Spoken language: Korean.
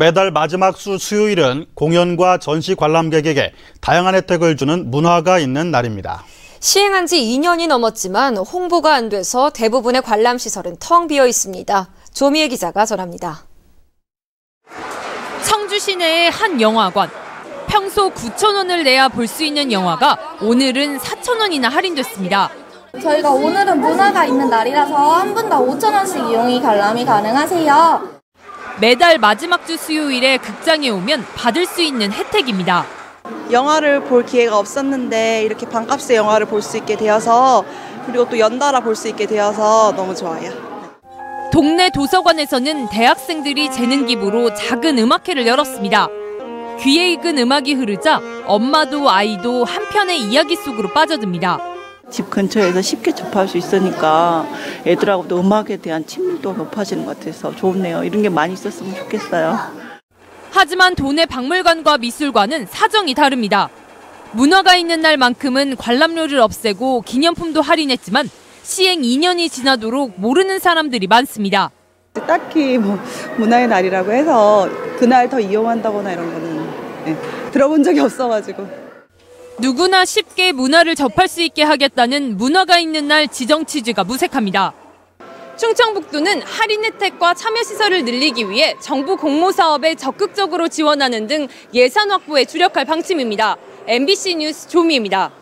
매달 마지막 수 수요일은 공연과 전시 관람객에게 다양한 혜택을 주는 문화가 있는 날입니다. 시행한 지 2년이 넘었지만 홍보가 안 돼서 대부분의 관람 시설은 텅 비어 있습니다. 조미애 기자가 전합니다. 청주 시내의 한 영화관. 평소 9천 원을 내야 볼 수 있는 영화가 오늘은 4천 원이나 할인됐습니다. 저희가 오늘은 문화가 있는 날이라서 한 분당 5천 원씩 이용이 관람이 가능하세요. 매달 마지막 주 수요일에 극장에 오면 받을 수 있는 혜택입니다. 영화를 볼 기회가 없었는데 이렇게 반값에 영화를 볼 수 있게 되어서 그리고 또 연달아 볼 수 있게 되어서 너무 좋아요. 동네 도서관에서는 대학생들이 재능 기부로 작은 음악회를 열었습니다. 귀에 익은 음악이 흐르자 엄마도 아이도 한편의 이야기 속으로 빠져듭니다. 집 근처에서 쉽게 접할 수 있으니까 애들하고도 음악에 대한 친밀도가 높아지는 것 같아서 좋네요. 이런 게 많이 있었으면 좋겠어요. 하지만 도내 박물관과 미술관은 사정이 다릅니다. 문화가 있는 날만큼은 관람료를 없애고 기념품도 할인했지만 시행 2년이 지나도록 모르는 사람들이 많습니다. 딱히 뭐 문화의 날이라고 해서 그날 더 이용한다거나 이런 거는 네, 들어본 적이 없어가지고. 누구나 쉽게 문화를 접할 수 있게 하겠다는 문화가 있는 날 지정 취지가 무색합니다. 충청북도는 할인 혜택과 참여 시설을 늘리기 위해 정부 공모 사업에 적극적으로 지원하는 등 예산 확보에 주력할 방침입니다. MBC 뉴스 조미입니다.